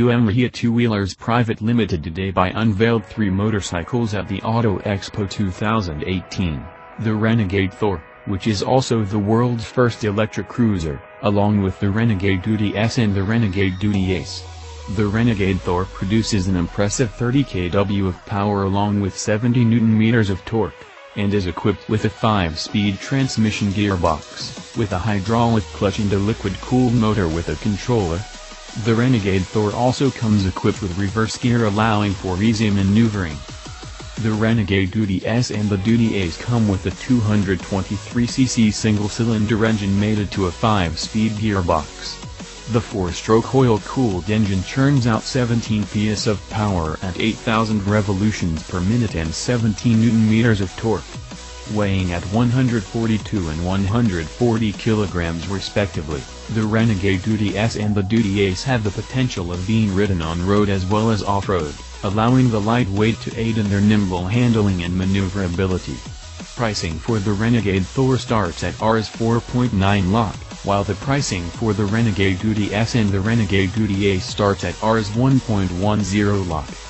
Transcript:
UMHIA Two-Wheelers Private Limited today by unveiled three motorcycles at the Auto Expo 2018, the Renegade Thor, which is also the world's first electric cruiser, along with the Renegade Duty S and the Renegade Duty Ace. The Renegade Thor produces an impressive 30 kW of power along with 70 Nm of torque, and is equipped with a 5-speed transmission gearbox, with a hydraulic clutch and a liquid-cooled motor with a controller. The Renegade Thor also comes equipped with reverse gear allowing for easy maneuvering. The Renegade Duty S and the Duty Ace come with a 223cc single-cylinder engine mated to a 5-speed gearbox. The 4-stroke oil-cooled engine churns out 17 PS of power at 8,000 revolutions per minute and 17 Nm of torque. Weighing at 142 and 140 kilograms respectively, the Renegade Duty S and the Duty Ace have the potential of being ridden on road as well as off-road, allowing the lightweight to aid in their nimble handling and maneuverability. Pricing for the Renegade Thor starts at Rs 4.9 lakh while the pricing for the Renegade Duty S and the Renegade Duty Ace starts at Rs 1.10 lakh.